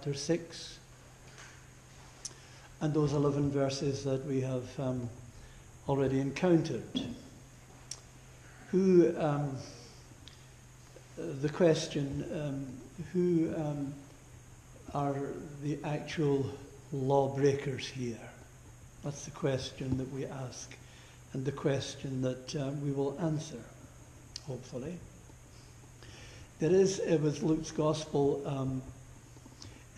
chapter 6 and those 11 verses that we have um, already encountered. Who, um, the question, um, who um, are the actual lawbreakers here? That's the question that we ask and the question that um, we will answer, hopefully. There is, uh, with Luke's Gospel, um,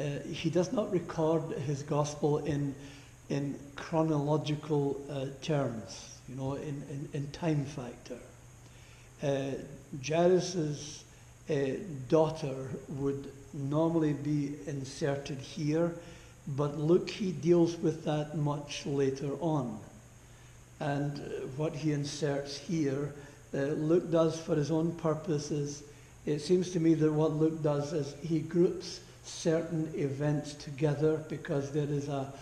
uh, he does not record his Gospel in, in chronological uh, terms, you know, in, in, in time factor. Uh, Jairus' uh, daughter would normally be inserted here, but Luke, he deals with that much later on. And what he inserts here, uh, Luke does for his own purposes it seems to me that what Luke does is he groups certain events together because there is a,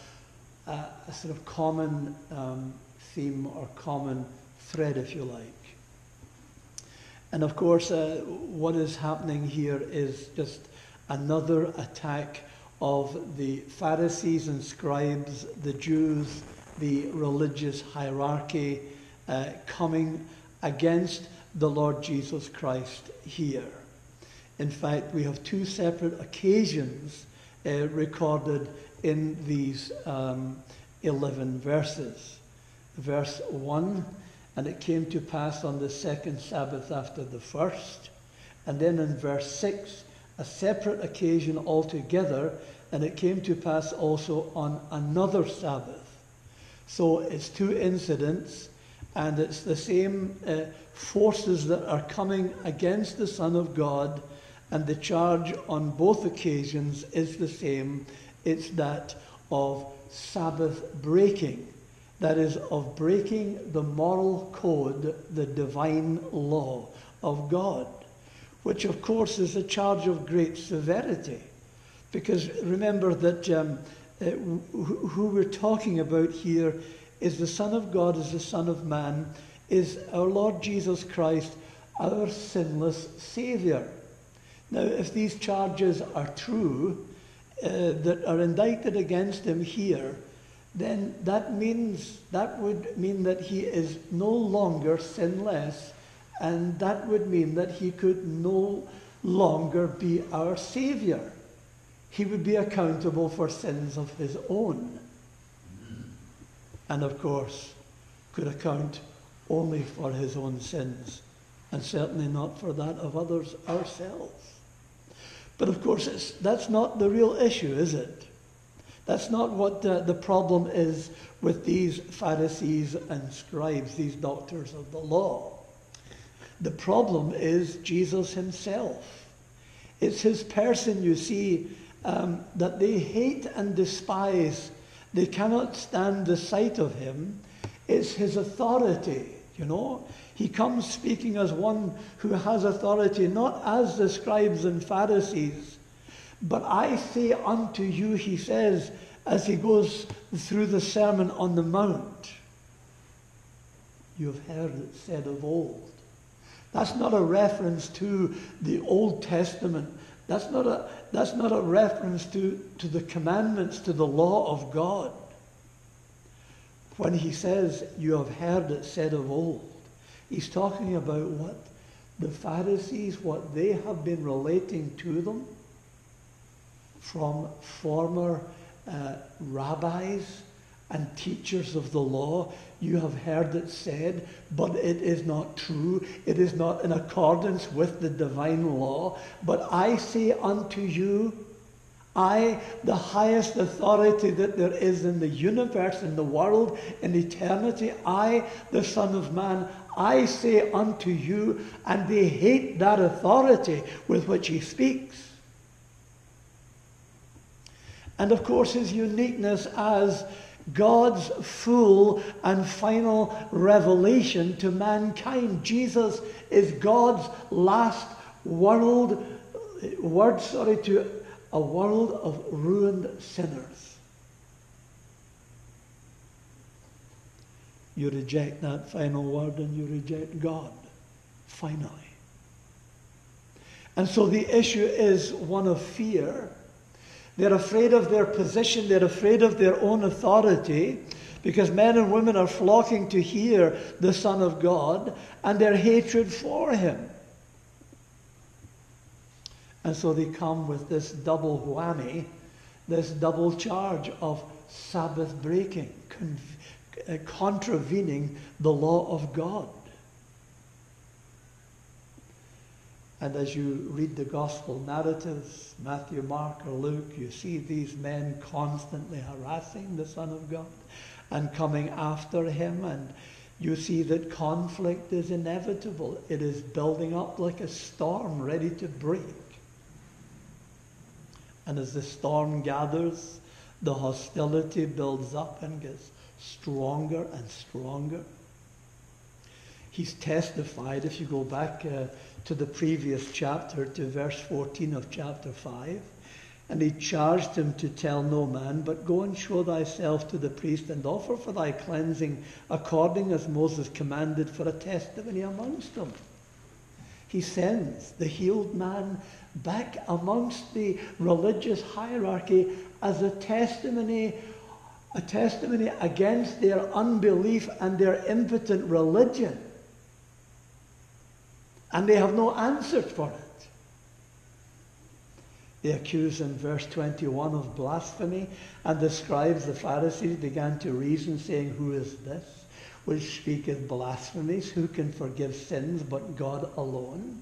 a, a sort of common um, theme or common thread, if you like. And of course, uh, what is happening here is just another attack of the Pharisees and scribes, the Jews, the religious hierarchy uh, coming against the Lord Jesus Christ here. In fact, we have two separate occasions uh, recorded in these um, 11 verses. Verse 1 And it came to pass on the second Sabbath after the first. And then in verse 6, a separate occasion altogether. And it came to pass also on another Sabbath. So it's two incidents, and it's the same uh, forces that are coming against the Son of God, and the charge on both occasions is the same it's that of Sabbath breaking. That is, of breaking the moral code, the divine law of God, which of course is a charge of great severity. Because remember that um, uh, who we're talking about here is the Son of God, is the Son of Man, is our Lord Jesus Christ, our sinless Saviour. Now, if these charges are true, uh, that are indicted against him here, then that means that would mean that he is no longer sinless, and that would mean that he could no longer be our Saviour. He would be accountable for sins of his own. And of course, could account only for his own sins, and certainly not for that of others ourselves. But of course, that's not the real issue, is it? That's not what the, the problem is with these Pharisees and scribes, these doctors of the law. The problem is Jesus himself. It's his person, you see, um, that they hate and despise. They cannot stand the sight of him. It's his authority. You know, he comes speaking as one who has authority, not as the scribes and Pharisees. But I say unto you, he says, as he goes through the Sermon on the Mount, you have heard it said of old. That's not a reference to the Old Testament. That's not a, that's not a reference to, to the commandments, to the law of God when he says, You have heard it said of old, he's talking about what the Pharisees, what they have been relating to them from former uh, rabbis and teachers of the law. You have heard it said, but it is not true. It is not in accordance with the divine law. But I say unto you, I, the highest authority that there is in the universe, in the world, in eternity, I, the Son of Man, I say unto you, and they hate that authority with which he speaks. And of course, his uniqueness as God's full and final revelation to mankind. Jesus is God's last world, word, sorry, to a world of ruined sinners. You reject that final word and you reject God, finally. And so the issue is one of fear. They're afraid of their position, they're afraid of their own authority, because men and women are flocking to hear the Son of God and their hatred for him. And so they come with this double whammy, this double charge of Sabbath breaking, uh, contravening the law of God. And as you read the gospel narratives, Matthew, Mark, or Luke, you see these men constantly harassing the Son of God and coming after him. And you see that conflict is inevitable. It is building up like a storm ready to break. And as the storm gathers, the hostility builds up and gets stronger and stronger. He's testified, if you go back uh, to the previous chapter, to verse 14 of chapter 5, and he charged him to tell no man, but go and show thyself to the priest and offer for thy cleansing according as Moses commanded for a testimony amongst them. He sends the healed man back amongst the religious hierarchy as a testimony a testimony against their unbelief and their impotent religion. And they have no answer for it. They accuse in verse 21 of blasphemy, and the scribes, the Pharisees, began to reason, saying, Who is this which speaketh blasphemies? Who can forgive sins but God alone?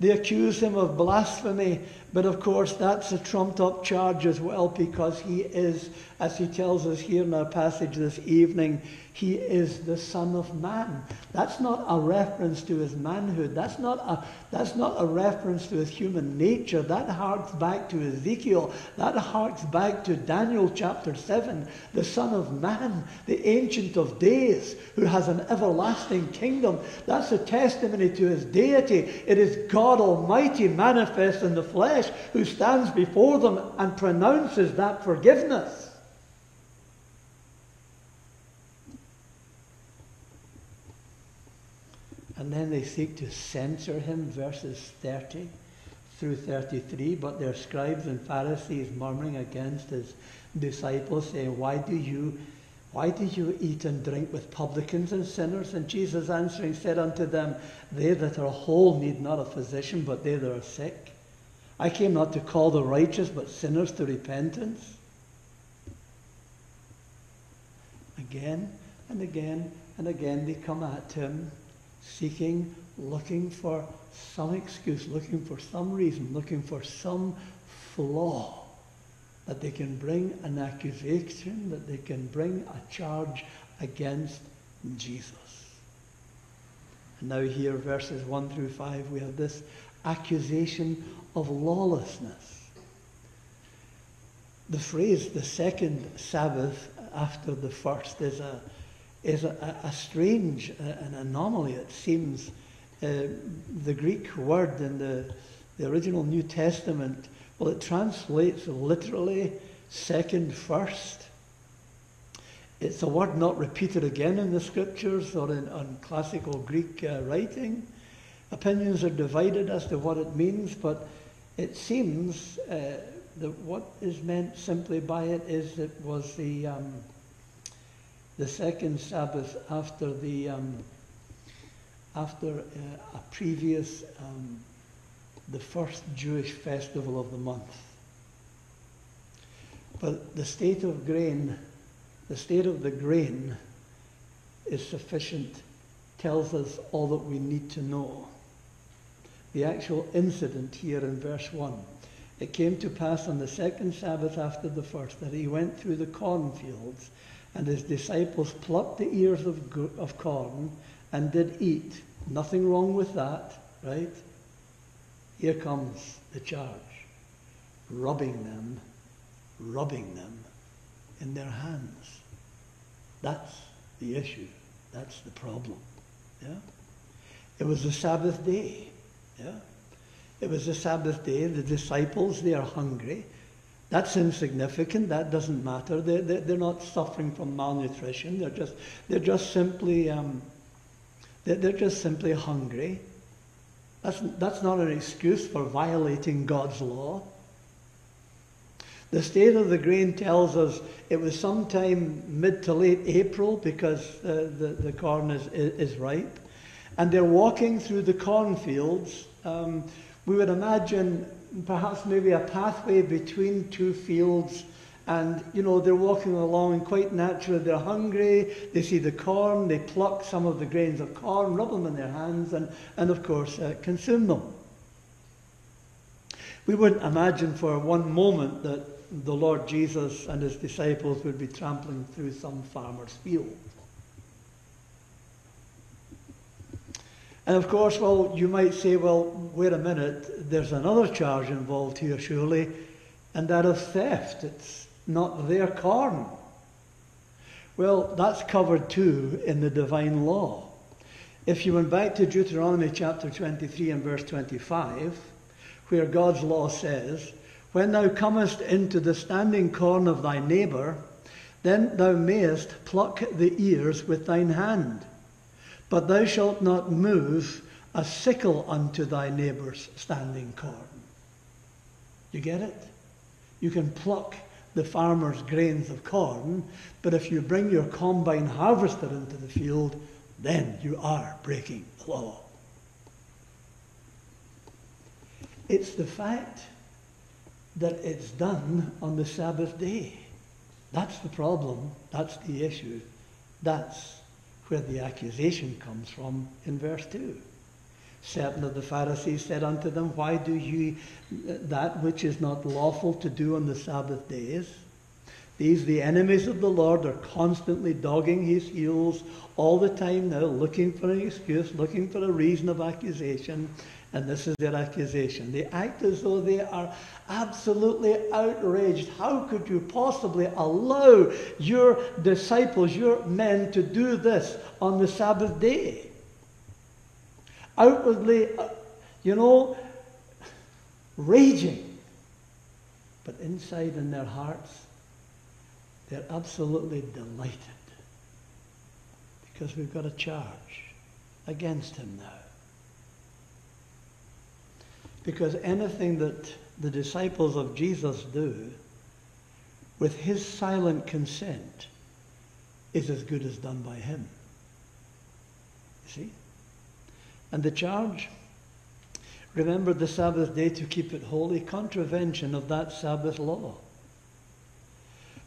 They accuse him of blasphemy, but of course that's a trumped up charge as well because he is, as he tells us here in our passage this evening, he is the Son of Man. That's not a reference to his manhood. That's not a, that's not a reference to his human nature. That harks back to Ezekiel. That harks back to Daniel chapter 7. The Son of Man, the Ancient of Days, who has an everlasting kingdom. That's a testimony to his deity. It is God Almighty manifest in the flesh who stands before them and pronounces that forgiveness. And then they seek to censure him, verses 30 through 33. But their scribes and Pharisees murmuring against his disciples, saying, Why do you why do you eat and drink with publicans and sinners? And Jesus answering said unto them, They that are whole need not a physician, but they that are sick. I came not to call the righteous, but sinners to repentance. Again and again and again they come at him seeking, looking for some excuse, looking for some reason, looking for some flaw that they can bring an accusation, that they can bring a charge against Jesus. And now here, verses 1 through 5, we have this accusation of lawlessness. The phrase, the second Sabbath after the first, is a is a, a strange, an anomaly. It seems uh, the Greek word in the, the original New Testament, well, it translates literally second first. It's a word not repeated again in the scriptures or in on classical Greek uh, writing. Opinions are divided as to what it means, but it seems uh, that what is meant simply by it is it was the um, the second Sabbath after the um, after uh, a previous um, the first Jewish festival of the month. But the state of grain, the state of the grain is sufficient, tells us all that we need to know. The actual incident here in verse 1. It came to pass on the second Sabbath after the first that he went through the cornfields and his disciples plucked the ears of, of corn and did eat. Nothing wrong with that, right? Here comes the charge. Rubbing them, rubbing them in their hands. That's the issue. That's the problem. Yeah? It was the Sabbath day. Yeah? It was the Sabbath day. The disciples, they are hungry. That's insignificant. That doesn't matter. They're, they're, not suffering from malnutrition. They're just, they're just simply, um, they're, they're just simply hungry. That's, that's not an excuse for violating God's law. The state of the grain tells us it was sometime mid to late April because uh, the, the corn is, is ripe. And they're walking through the cornfields. Um, we would imagine perhaps maybe a pathway between two fields. And, you know, they're walking along and quite naturally they're hungry. They see the corn, they pluck some of the grains of corn, rub them in their hands, and, and of course, uh, consume them. We wouldn't imagine for one moment that the Lord Jesus and his disciples would be trampling through some farmer's field. And of course, well, you might say, well, wait a minute, there's another charge involved here, surely, and that of theft. It's not their corn. Well, that's covered too in the divine law. If you went back to Deuteronomy chapter 23 and verse 25, where God's law says, when thou comest into the standing corn of thy neighbour, then thou mayest pluck the ears with thine hand. But thou shalt not move a sickle unto thy neighbour's standing corn. You get it? You can pluck the farmer's grains of corn, but if you bring your combine harvester into the field, then you are breaking the law. It's the fact that it's done on the Sabbath day. That's the problem. That's the issue. That's where the accusation comes from in verse 2. Certain of the Pharisees said unto them, Why do ye that which is not lawful to do on the Sabbath days? These, the enemies of the Lord, are constantly dogging his heels all the time now, looking for an excuse, looking for a reason of accusation. And this is their accusation. They act as though they are absolutely outraged. How could you possibly allow your disciples, your men, to do this on the Sabbath day? Outwardly, uh, you know, raging. But inside in their hearts, they're absolutely delighted because we've got a charge against him now. Because anything that the disciples of Jesus do with his silent consent is as good as done by him. You see? And the charge, remember the Sabbath day to keep it holy, contravention of that Sabbath law.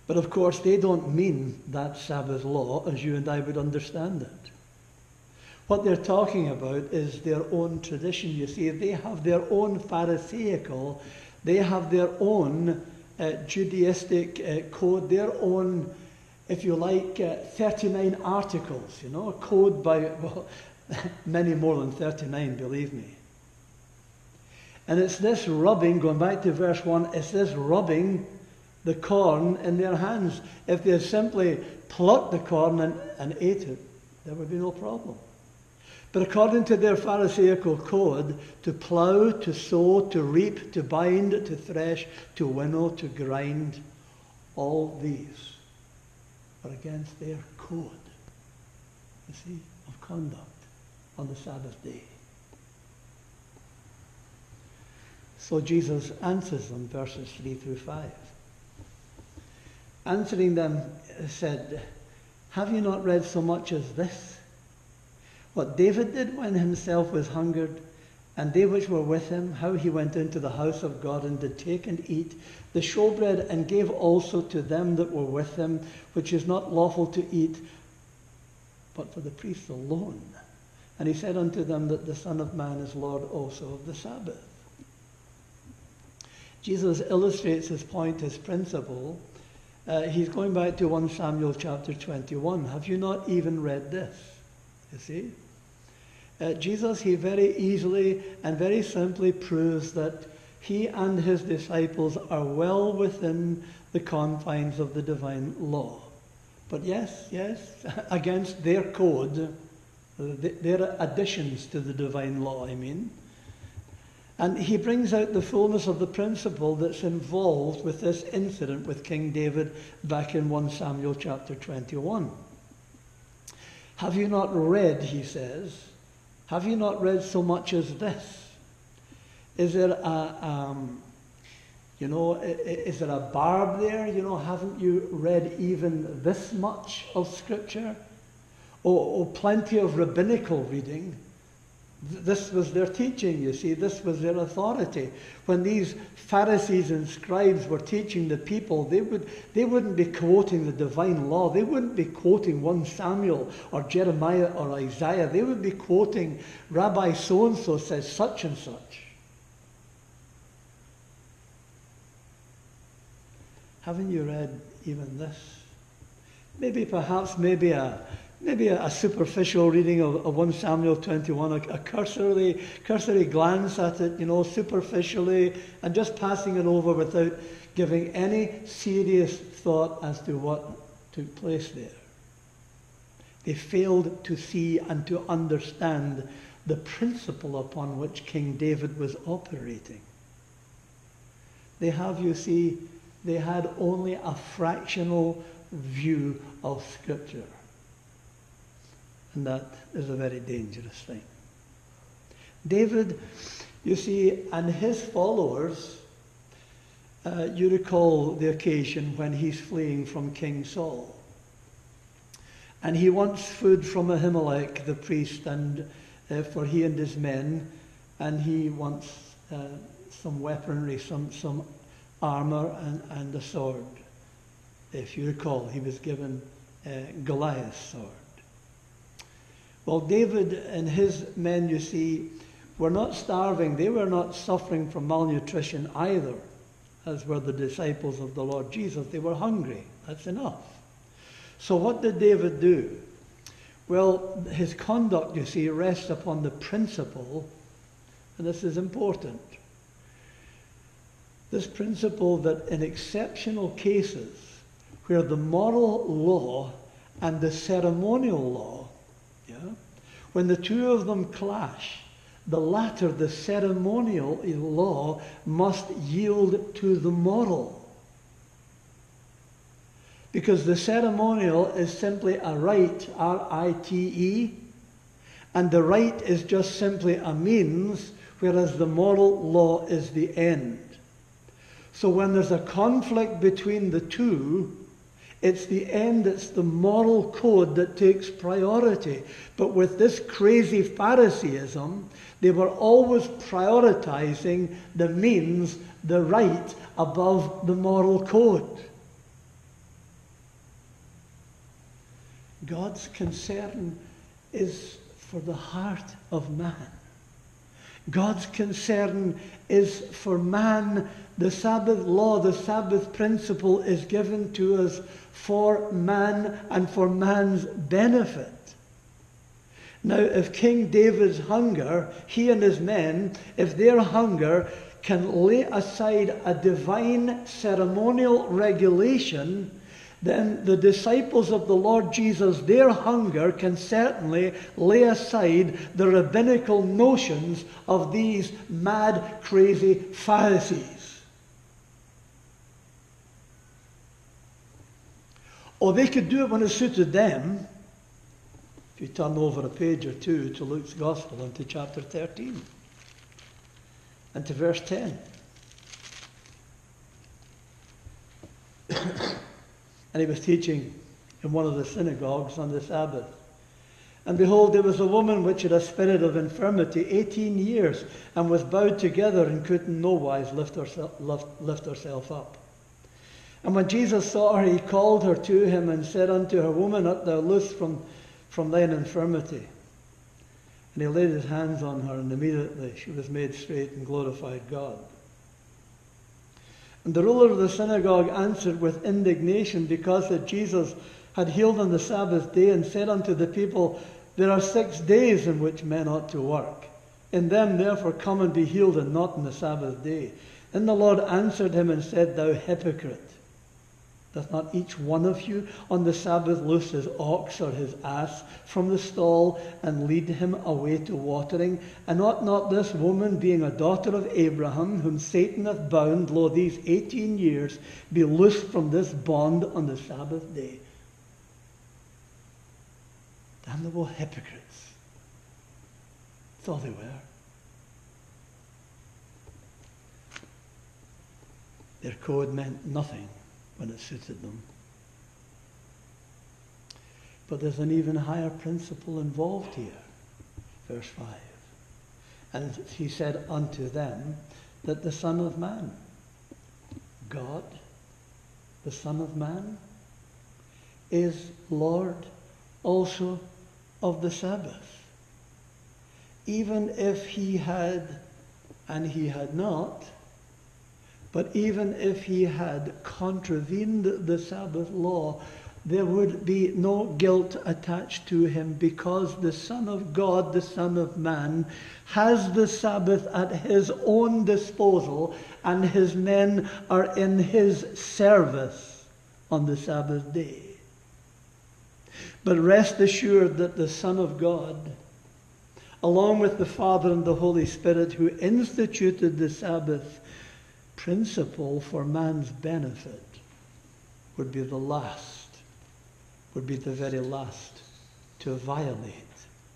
But of course, they don't mean that Sabbath law as you and I would understand it. What they're talking about is their own tradition. You see, they have their own Pharisaical, they have their own uh, Judaistic uh, code, their own, if you like, uh, 39 articles, you know, a code by, well, many more than 39, believe me. And it's this rubbing, going back to verse 1, it's this rubbing the corn in their hands. If they simply plucked the corn and, and ate it, there would be no problem. But according to their Pharisaical code, to plough, to sow, to reap, to bind, to thresh, to winnow, to grind, all these are against their code, you see, of conduct on the Sabbath day. So Jesus answers them, verses 3 through 5. Answering them, said, Have you not read so much as this? What David did when himself was hungered, and they which were with him, how he went into the house of God and did take and eat the showbread, and gave also to them that were with him, which is not lawful to eat, but for the priests alone. And he said unto them that the Son of Man is Lord also of the Sabbath. Jesus illustrates his point, his principle. Uh, he's going back to 1 Samuel chapter 21. Have you not even read this? You see? Uh, Jesus, he very easily and very simply proves that he and his disciples are well within the confines of the divine law. But yes, yes, against their code, uh, their additions to the divine law, I mean. And he brings out the fullness of the principle that's involved with this incident with King David back in 1 Samuel chapter 21. Have you not read, he says, have you not read so much as this? Is there a, um, you know, is there a barb there? You know, haven't you read even this much of Scripture? Oh, oh plenty of rabbinical reading. This was their teaching, you see. This was their authority. When these Pharisees and scribes were teaching the people, they, would, they wouldn't be quoting the divine law. They wouldn't be quoting 1 Samuel or Jeremiah or Isaiah. They would be quoting Rabbi so and so says such and such. Haven't you read even this? Maybe, perhaps, maybe a maybe a, a, superficial reading of, of 1 Samuel 21, a, a, cursory, cursory glance at it, you know, superficially, and just passing it over without giving any serious thought as to what took place there. They failed to see and to understand the principle upon which King David was operating. They have, you see, they had only a fractional view of Scripture. And that is a very dangerous thing. David, you see, and his followers, uh, you recall the occasion when he's fleeing from King Saul. And he wants food from Ahimelech, the priest, and uh, for he and his men, and he wants uh, some weaponry, some, some armor, and, and a sword. If you recall, he was given uh, Goliath's sword. Well, David and his men, you see, were not starving. They were not suffering from malnutrition either, as were the disciples of the Lord Jesus. They were hungry. That's enough. So, what did David do? Well, his conduct, you see, rests upon the principle, and this is important this principle that in exceptional cases where the moral law and the ceremonial law yeah? When the two of them clash, the latter, the ceremonial law, must yield to the moral. Because the ceremonial is simply a rite, R I T E, and the rite is just simply a means, whereas the moral law is the end. So when there's a conflict between the two, it's the end, it's the moral code that takes priority. But with this crazy Phariseeism, they were always prioritizing the means, the rite, above the moral code. God's concern is for the heart of man. God's concern is for man. The Sabbath law, the Sabbath principle is given to us for man and for man's benefit. Now, if King David's hunger, he and his men, if their hunger can lay aside a divine ceremonial regulation, then the disciples of the Lord Jesus, their hunger can certainly lay aside the rabbinical notions of these mad, crazy Pharisees. They could do it when it suited them. If you turn over a page or two to Luke's Gospel into chapter 13 and to verse 10. and he was teaching in one of the synagogues on the Sabbath. And behold, there was a woman which had a spirit of infirmity 18 years and was bowed together and could in no wise lift herself, lift, lift herself up. And when Jesus saw her, he called her to him and said unto her, Woman, art thou loosed from, from thine infirmity? And he laid his hands on her, and immediately she was made straight and glorified God. And the ruler of the synagogue answered with indignation because that Jesus had healed on the Sabbath day and said unto the people, There are six days in which men ought to work. In them, therefore, come and be healed, and not in the Sabbath day. Then the Lord answered him and said, Thou hypocrite. Doth not each one of you on the Sabbath loose his ox or his ass from the stall and lead him away to watering? And ought not this woman, being a daughter of Abraham, whom Satan hath bound, lo, these eighteen years, be loosed from this bond on the Sabbath day? Damnable hypocrites. That's all they were. Their code meant nothing when it suited them. But there's an even higher principle involved here. Verse 5. And he said unto them that the Son of Man, God, the Son of Man, is Lord also of the Sabbath. Even if he had, and he had not, but even if he had contravened the Sabbath law, there would be no guilt attached to him because the Son of God, the Son of Man, has the Sabbath at his own disposal and his men are in his service on the Sabbath day. But rest assured that the Son of God, along with the Father and the Holy Spirit who instituted the Sabbath principle for man's benefit, would be the last would be the very last to violate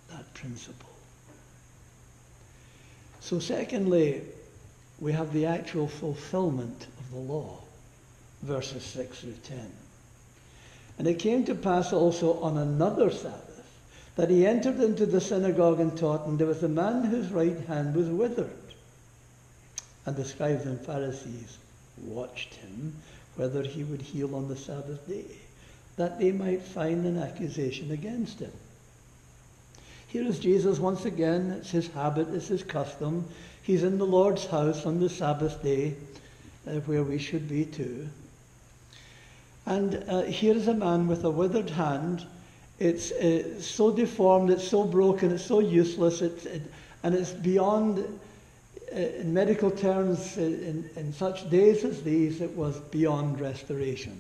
that principle. So, secondly, we have the actual fulfillment of the law, verses 6 through 10. And it came to pass also on another Sabbath that he entered into the synagogue and taught, and there was a man whose right hand was withered. And the scribes and Pharisees watched him whether he would heal on the Sabbath day that they might find an accusation against him. Here is Jesus once again. It's his habit, it's his custom. He's in the Lord's house on the Sabbath day, uh, where we should be too. And uh, here is a man with a withered hand. It's uh, so deformed, it's so broken, it's so useless, it's, it, and it's beyond, in medical terms, uh, in, in such days as these, it was beyond restoration.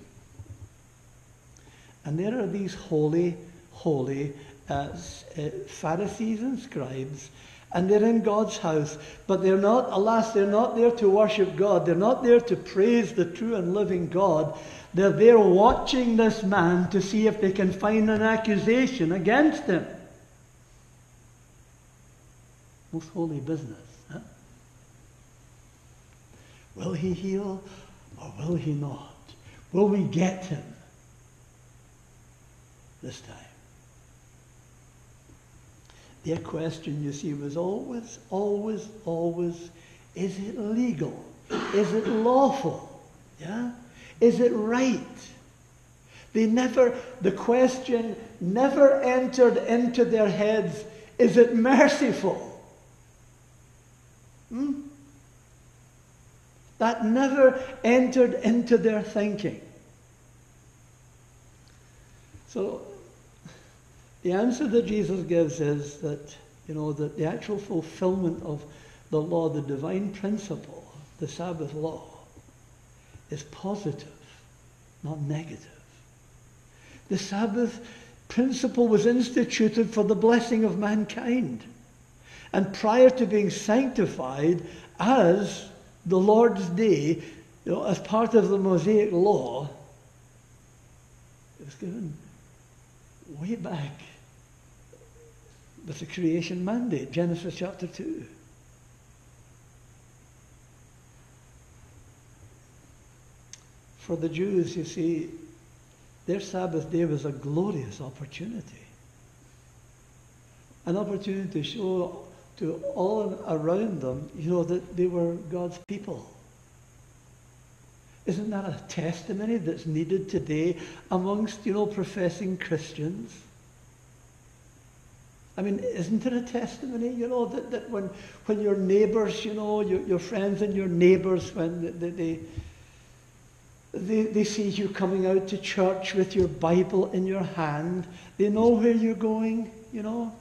And there are these holy, holy uh, uh, Pharisees and scribes, and they're in God's house. But they're not, alas, they're not there to worship God. They're not there to praise the true and living God. They're there watching this man to see if they can find an accusation against him. Most holy business. Will he heal or will he not? Will we get him? this time. Their question, you see, was always, always, always, is it legal? Is it lawful? Yeah? Is it right? They never, the question never entered into their heads, is it merciful? Hmm? That never entered into their thinking. So the answer that Jesus gives is that, you know, that the actual fulfillment of the law, the divine principle, the Sabbath law, is positive, not negative. The Sabbath principle was instituted for the blessing of mankind. And prior to being sanctified as the Lord's day, you know, as part of the Mosaic law, it was given way back with the creation mandate, Genesis chapter 2. For the Jews, you see, their Sabbath day was a glorious opportunity. An opportunity to show to all around them, you know, that they were God's people. Isn't that a testimony that's needed today amongst, you know, professing Christians? I mean, isn't it a testimony, you know, that, that when, when your neighbours, you know, your, your friends and your neighbours, when they, they, they, they see you coming out to church with your Bible in your hand, they know where you're going, you know?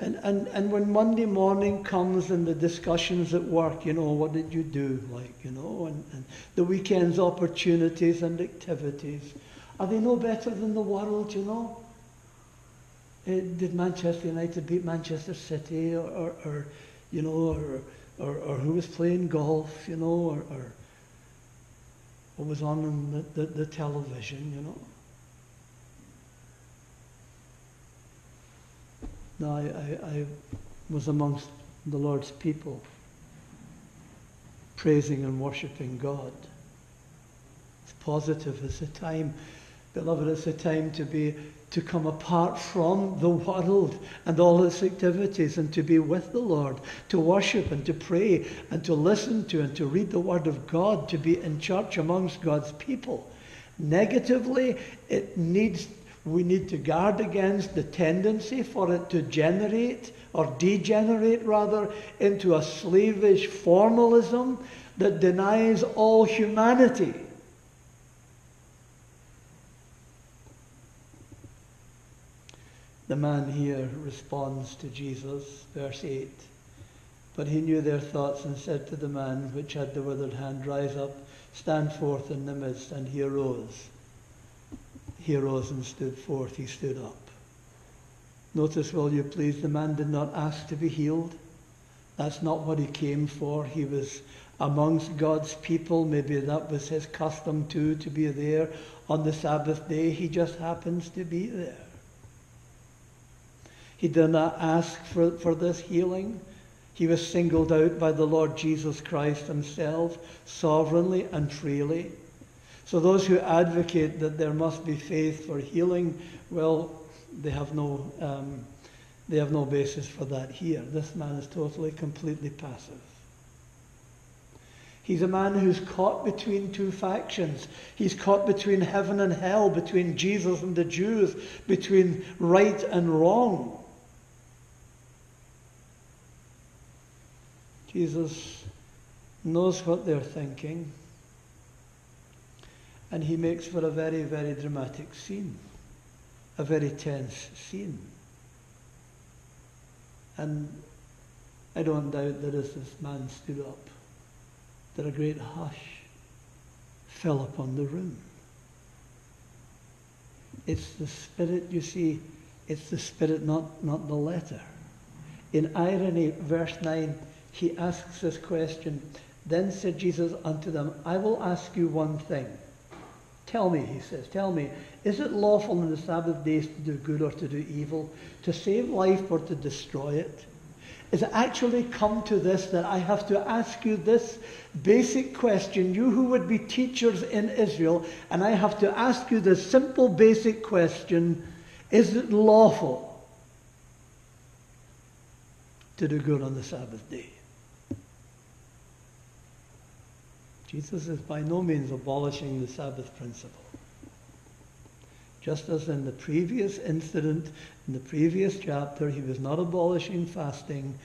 And, and, and when Monday morning comes and the discussions at work, you know, what did you do? Like, you know, and, and the weekend's opportunities and activities. Are they no better than the world, you know? Uh, did Manchester United beat Manchester City or, or, or you know, or, or, or, who was playing golf, you know, or, or what was on the, the, the television, you know? No, I, I, I was amongst the Lord's people, praising and worshipping God. It's positive. It's a time, beloved, it's a time to be to come apart from the world and all its activities and to be with the Lord, to worship and to pray and to listen to and to read the Word of God, to be in church amongst God's people. Negatively, it needs we need to guard against the tendency for it to generate or degenerate rather into a slavish formalism that denies all humanity. The man here responds to Jesus, verse 8. But he knew their thoughts and said to the man which had the withered hand, Rise up, stand forth in the midst. And he arose. He arose and stood forth. He stood up. Notice, will you please, the man did not ask to be healed. That's not what he came for. He was amongst God's people. Maybe that was his custom too, to be there on the Sabbath day. He just happens to be there. He did not ask for, for this healing. He was singled out by the Lord Jesus Christ himself, sovereignly and freely. So those who advocate that there must be faith for healing, well, they have no, um, they have no basis for that here. This man is totally, completely passive. He's a man who's caught between two factions. He's caught between heaven and hell, between Jesus and the Jews, between right and wrong. Jesus knows what they're thinking, and he makes for a very, very dramatic scene, a very tense scene. And I don't doubt that as this man stood up, that a great hush fell upon the room. It's the spirit, you see, it's the spirit, not, not the letter. In irony, verse 9, he asks this question. Then said Jesus unto them, I will ask you one thing. Tell me, he says, tell me, is it lawful in the Sabbath days to do good or to do evil, to save life or to destroy it? Is it actually come to this that I have to ask you this basic question, you who would be teachers in Israel, and I have to ask you this simple basic question, is it lawful to do good on the Sabbath day? Jesus is by no means abolishing the Sabbath principle. Just as in the previous incident, in the previous chapter, he was not abolishing fasting,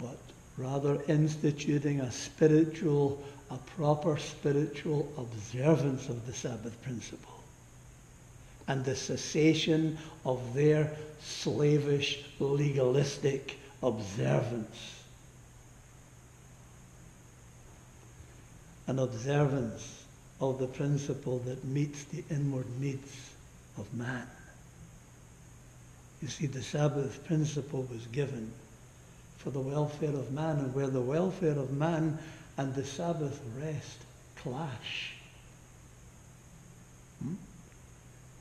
but rather instituting a spiritual, a proper spiritual observance of the Sabbath principle and the cessation of their slavish, legalistic observance. An observance of the principle that meets the inward needs of man. You see, the Sabbath principle was given for the welfare of man, and where the welfare of man and the Sabbath rest clash. Hmm?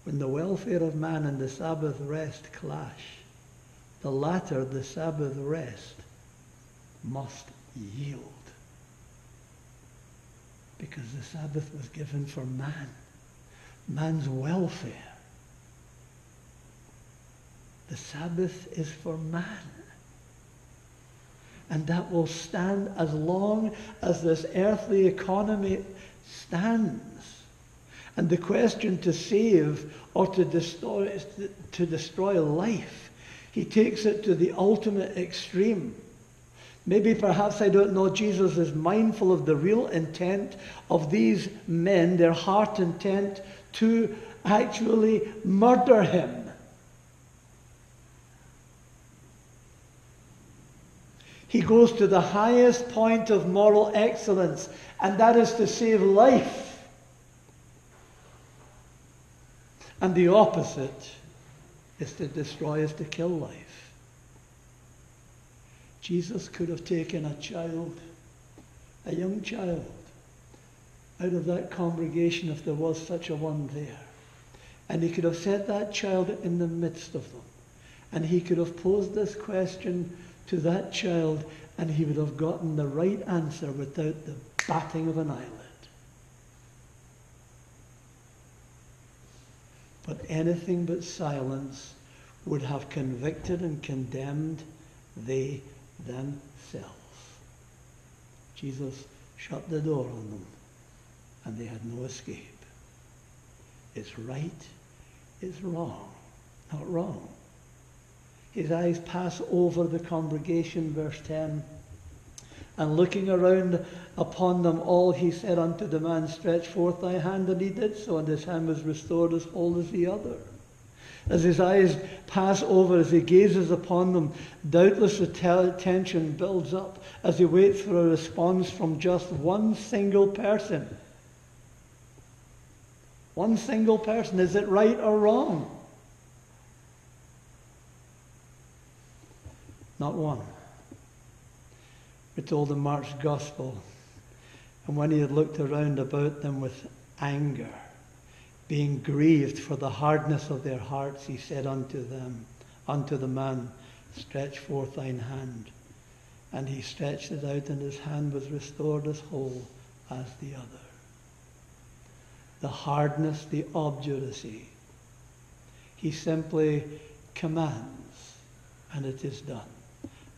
When the welfare of man and the Sabbath rest clash, the latter, the Sabbath rest, must yield because the Sabbath was given for man, man's welfare. The Sabbath is for man. And that will stand as long as this earthly economy stands. And the question to save or to destroy, to destroy life, he takes it to the ultimate extreme. Maybe perhaps I don't know, Jesus is mindful of the real intent of these men, their heart intent to actually murder him. He goes to the highest point of moral excellence, and that is to save life. And the opposite is to destroy, is to kill life. Jesus could have taken a child, a young child, out of that congregation if there was such a one there. And he could have set that child in the midst of them. And he could have posed this question to that child, and he would have gotten the right answer without the batting of an eyelid. but anything but silence would have convicted and condemned they themselves. Jesus shut the door on them, and they had no escape. It's right, it's wrong, not wrong. His eyes pass over the congregation, verse 10. And looking around upon them all, he said unto the man, Stretch forth thy hand. And he did so, and his hand was restored as whole as the other. As his eyes pass over, as he gazes upon them, doubtless the tension builds up as he waits for a response from just one single person. One single person. Is it right or wrong? Not one. We're told in Mark's Gospel. And when he had looked around about them with anger, being grieved for the hardness of their hearts, he said unto them, unto the man, Stretch forth thine hand. And he stretched it out, and his hand was restored as whole as the other. The hardness, the obduracy. He simply commands, and it is done.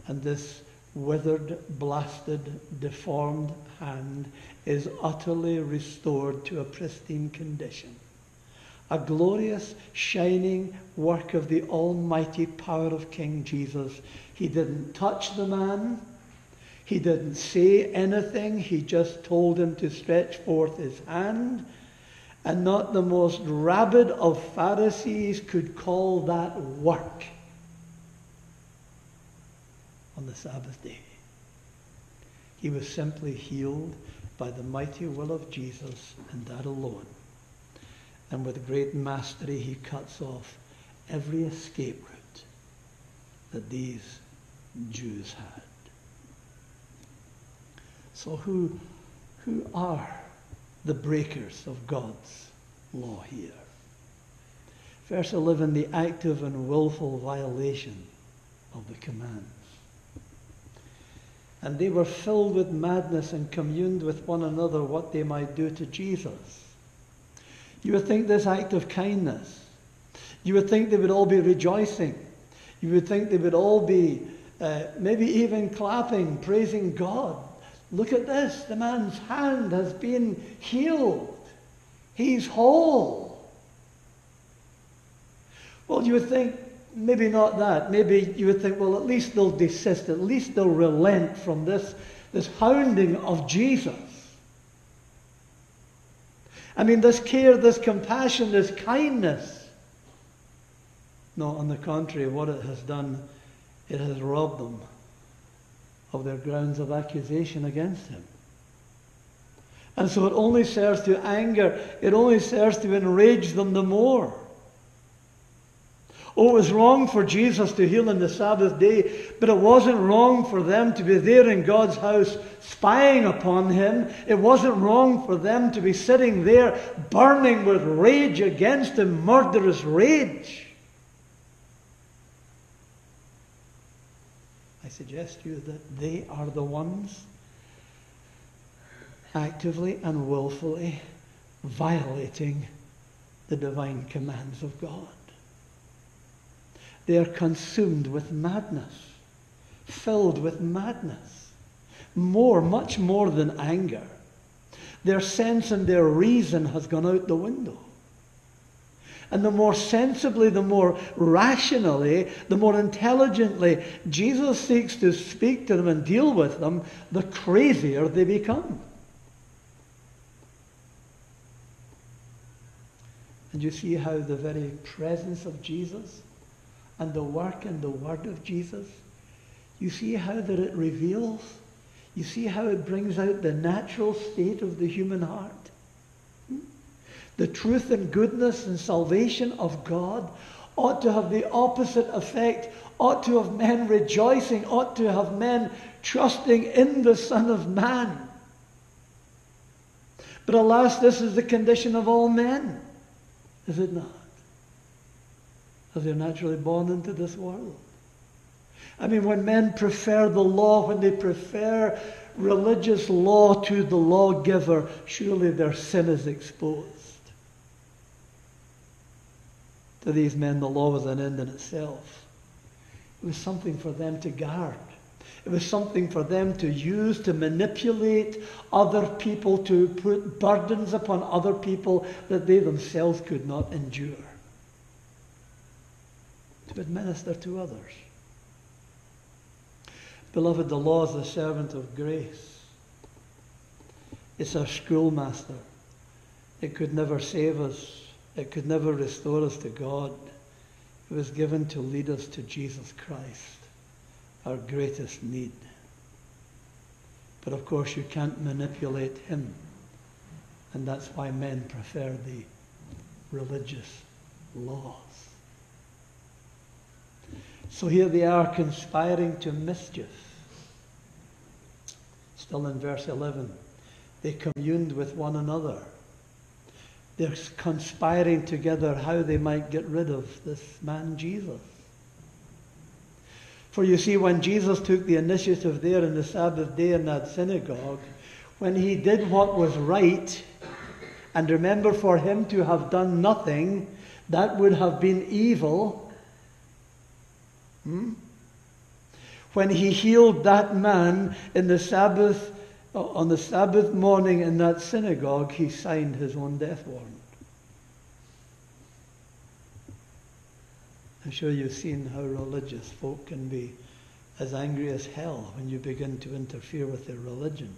And this withered, blasted, deformed hand is utterly restored to a pristine condition. A glorious, shining work of the almighty power of King Jesus. He didn't touch the man. He didn't say anything. He just told him to stretch forth his hand. And not the most rabid of Pharisees could call that work on the Sabbath day. He was simply healed by the mighty will of Jesus and that alone. And with great mastery, he cuts off every escape route that these Jews had. So, who, who are the breakers of God's law here? Verse 11 the active and willful violation of the command and they were filled with madness and communed with one another what they might do to Jesus. You would think this act of kindness, you would think they would all be rejoicing. You would think they would all be uh, maybe even clapping, praising God. Look at this. The man's hand has been healed. He's whole. Well, you would think maybe not that. Maybe you would think, well, at least they'll desist, at least they'll relent from this, this hounding of Jesus. I mean, this care, this compassion, this kindness. No, on the contrary, what it has done, it has robbed them of their grounds of accusation against him. And so it only serves to anger, it only serves to enrage them the more. Oh, it was wrong for Jesus to heal on the Sabbath day, but it wasn't wrong for them to be there in God's house spying upon him. It wasn't wrong for them to be sitting there burning with rage against him, murderous rage. I suggest to you that they are the ones actively and willfully violating the divine commands of God. They are consumed with madness, filled with madness. More, much more than anger. Their sense and their reason has gone out the window. And the more sensibly, the more rationally, the more intelligently Jesus seeks to speak to them and deal with them, the crazier they become. And you see how the very presence of Jesus and the work and the word of Jesus, you see how that it reveals, you see how it brings out the natural state of the human heart. Hmm? The truth and goodness and salvation of God ought to have the opposite effect, ought to have men rejoicing, ought to have men trusting in the Son of Man. But alas, this is the condition of all men, is it not? As they're naturally born into this world. I mean, when men prefer the law, when they prefer religious law to the lawgiver, surely their sin is exposed. to these men, the law was an end in itself. It was something for them to guard. It was something for them to use to manipulate other people, to put burdens upon other people that they themselves could not endure. To minister to others. Beloved, the law is the servant of grace. It's our schoolmaster. It could never save us. It could never restore us to God. It was given to lead us to Jesus Christ our greatest need. But of course, you can't manipulate him. And that's why men prefer the religious laws. So here they are conspiring to mischief. Still in verse 11, they communed with one another. They're conspiring together how they might get rid of this man Jesus. For you see, when Jesus took the initiative there in the Sabbath day in that synagogue, when he did what was right, and remember, for him to have done nothing, that would have been evil. Hmm? When he healed that man in the Sabbath, on the Sabbath morning in that synagogue, he signed his own death warrant. I'm sure you've seen how religious folk can be as angry as hell when you begin to interfere with their religion.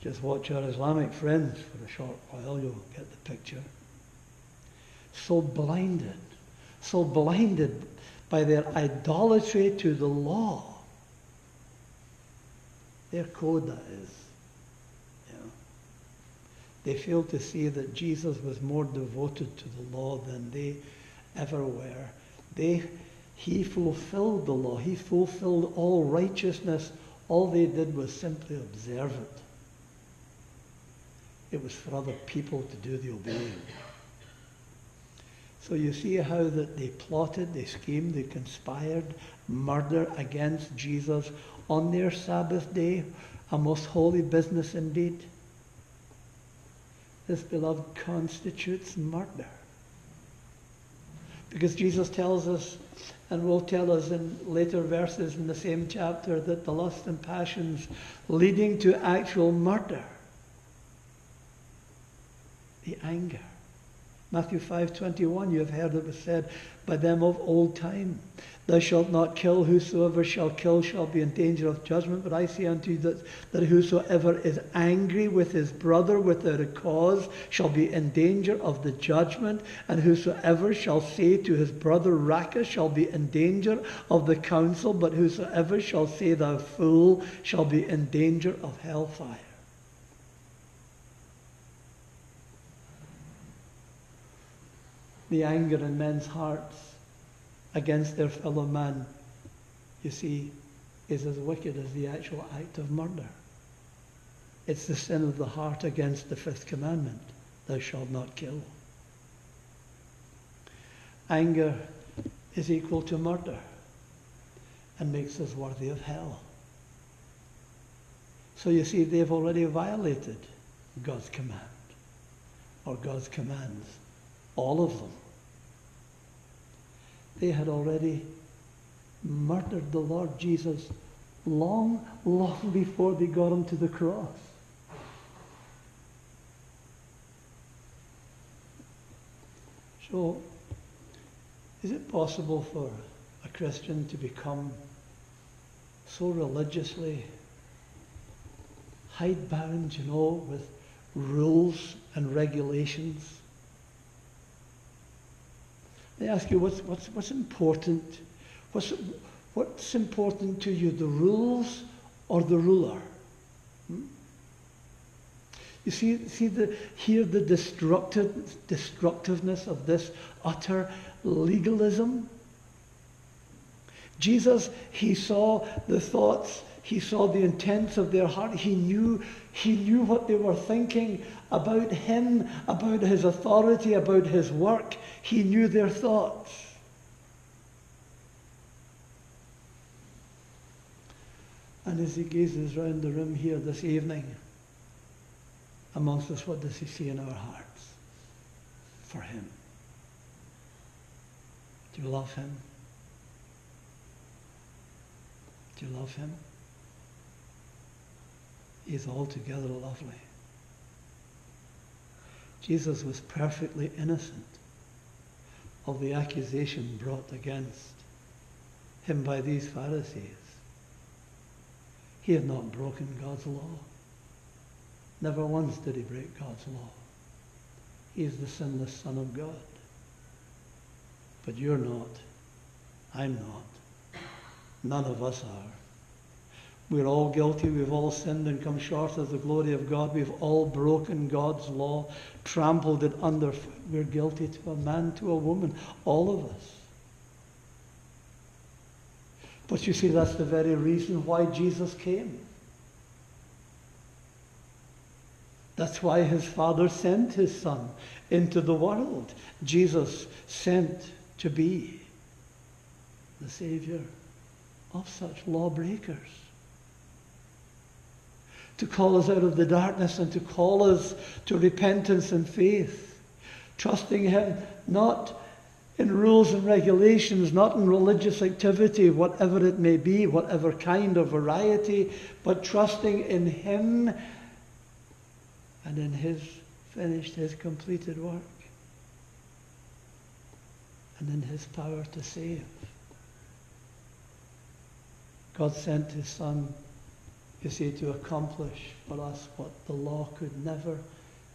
Just watch our Islamic friends for a short while, you'll get the picture. So blinded, so blinded by their idolatry to the law. Their code, that is. They failed to see that Jesus was more devoted to the law than they ever were. They, he fulfilled the law. He fulfilled all righteousness. All they did was simply observe it. It was for other people to do the obeying. So you see how that they plotted, they schemed, they conspired murder against Jesus on their Sabbath day, a most holy business indeed. This, beloved, constitutes murder. Because Jesus tells us, and will tell us in later verses in the same chapter, that the lust and passions leading to actual murder, the anger. Matthew 5:21 you have heard it was said by them of old time Thou shalt not kill, whosoever shall kill shall be in danger of judgment. But I say unto you that, that whosoever is angry with his brother without a cause shall be in danger of the judgment. And whosoever shall say to his brother Raca shall be in danger of the council. But whosoever shall say thou fool shall be in danger of hellfire. The anger in men's hearts against their fellow man, you see, is as wicked as the actual act of murder. It's the sin of the heart against the fifth commandment thou shalt not kill. Anger is equal to murder and makes us worthy of hell. So you see, they've already violated God's command or God's commands, all of them they had already murdered the Lord Jesus long, long before they got him to the cross. So, is it possible for a Christian to become so religiously hidebound, you know, with rules and regulations? They ask you what's, what's, what's important. What's, what's important to you, the rules or the ruler? Hmm? You see, see the, here the destructive, destructiveness of this utter legalism? Jesus, he saw the thoughts, he saw the intents of their heart. He knew, he knew what they were thinking about him, about his authority, about his work. He knew their thoughts. And as he gazes round the room here this evening, amongst us, what does he see in our hearts for him? Do you love him? Do you love him? He's altogether lovely. Jesus was perfectly innocent of the accusation brought against him by these Pharisees. He had not broken God's law. Never once did he break God's law. He is the sinless Son of God. But you're not. I'm not. None of us are. We're all guilty. We've all sinned and come short of the glory of God. We've all broken God's law, trampled it underfoot. We're guilty to a man, to a woman, all of us. But you see, that's the very reason why Jesus came. That's why his Father sent his Son into the world. Jesus sent to be the Savior of such lawbreakers. To call us out of the darkness and to call us to repentance and faith. Trusting Him not in rules and regulations, not in religious activity, whatever it may be, whatever kind of variety, but trusting in Him and in His finished, His completed work, and in His power to save. God sent His Son, you see, to accomplish for us what the law could never,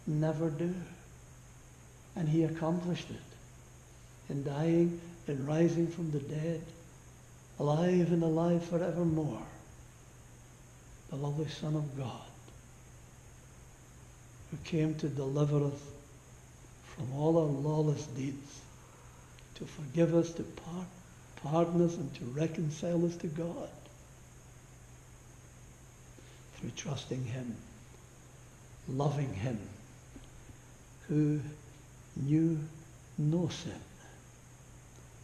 never do. And He accomplished it in dying and rising from the dead, alive and alive forevermore. The lovely Son of God, who came to deliver us from all our lawless deeds, to forgive us, to pardon us, and to reconcile us to God through trusting Him, loving Him, who knew no sin.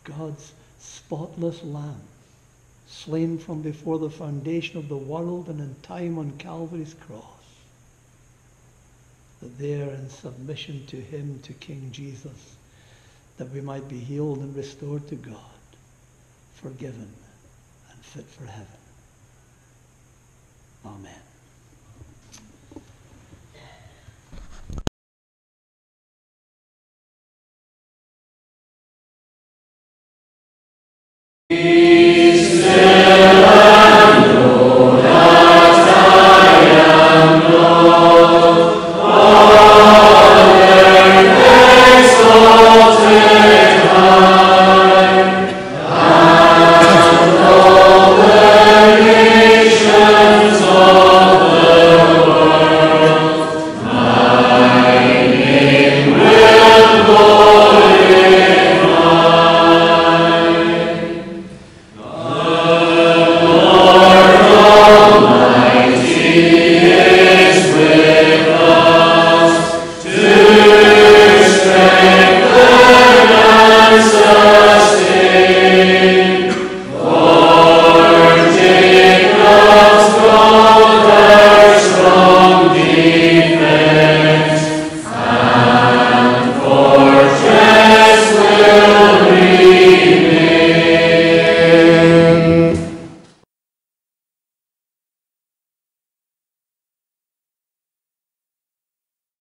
God's spotless Lamb, slain from before the foundation of the world and in time on Calvary's cross. That there in submission to Him, to King Jesus, that we might be healed and restored to God, forgiven and fit for heaven. Amen.